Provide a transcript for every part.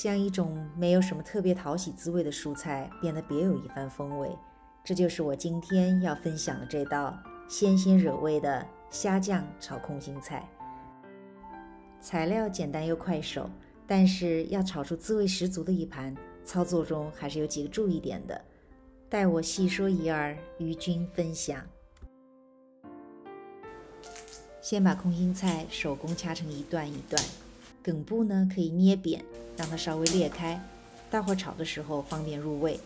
将一种没有什么特别讨喜滋味的蔬菜变得别有一番风味。这就是我今天要分享的这道鲜鲜惹味的虾酱炒空心菜。材料简单又快手，但是要炒出滋味十足的一盘，操作中还是有几个注意点的。待我细说一二，与君分享。先把空心菜手工掐成一段一段，梗部呢可以捏扁，让它稍微裂开，待会炒的时候方便入味。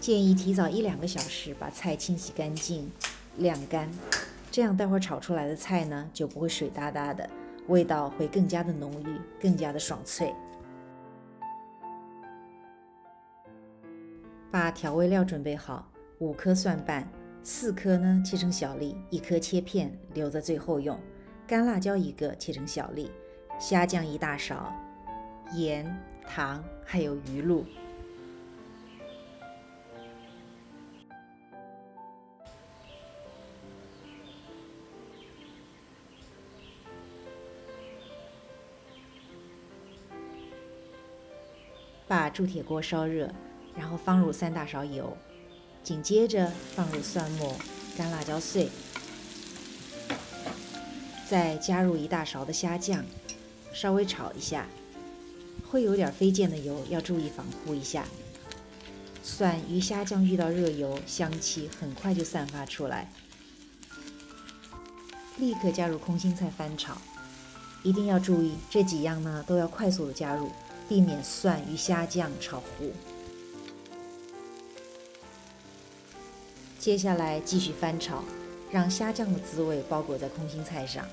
建议提早一两个小时把菜清洗干净、晾干，这样待会儿炒出来的菜呢就不会水哒哒的，味道会更加的浓郁，更加的爽脆。把调味料准备好，五颗蒜瓣，四颗呢切成小粒，一颗切片留在最后用。干辣椒一个，切成小粒。虾酱一大勺，盐、糖还有鱼露。把铸铁锅烧热。然后放入三大勺油，紧接着放入蒜末、干辣椒碎，再加入一大勺的虾酱，稍微炒一下，会有点飞溅的油，要注意防护一下。蒜与虾酱遇到热油，香气很快就散发出来。立刻加入空心菜翻炒，一定要注意这几样呢都要快速的加入，避免蒜与虾酱炒糊。接下来继续翻炒，让虾酱的滋味包裹在空心菜上。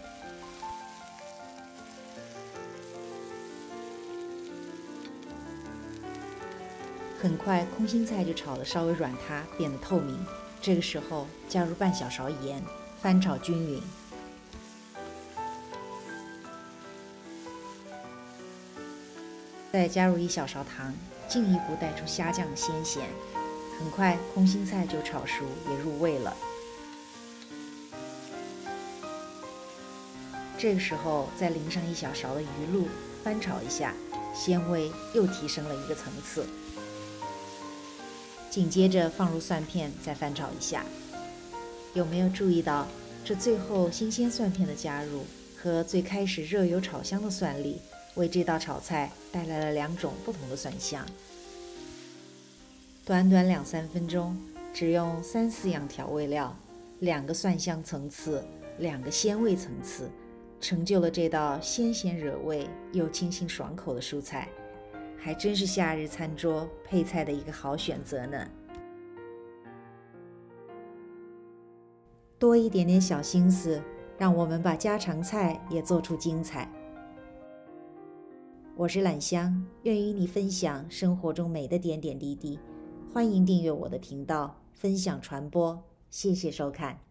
很快，空心菜就炒得稍微软塌，变得透明。这个时候加入半小勺盐，翻炒均匀。再加入一小勺糖，进一步带出虾酱的鲜咸。很快，空心菜就炒熟，也入味了。这个时候，再淋上一小勺的鱼露，翻炒一下，鲜味又提升了一个层次。紧接着放入蒜片，再翻炒一下。有没有注意到，这最后新鲜蒜片的加入和最开始热油炒香的蒜粒，为这道炒菜带来了两种不同的蒜香？短短两三分钟，只用三四样调味料，两个蒜香层次，两个鲜味层次，成就了这道鲜咸惹味又清新爽口的蔬菜，还真是夏日餐桌配菜的一个好选择呢。多一点点小心思，让我们把家常菜也做出精彩。我是兰香，愿与你分享生活中美的点点滴滴。欢迎订阅我的频道，分享传播，谢谢收看。